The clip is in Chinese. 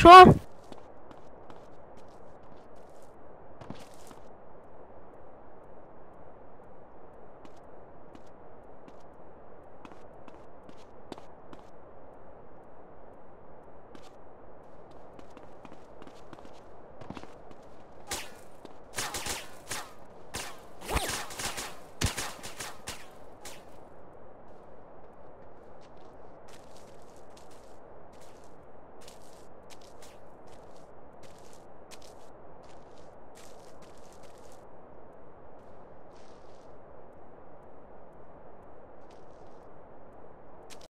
说。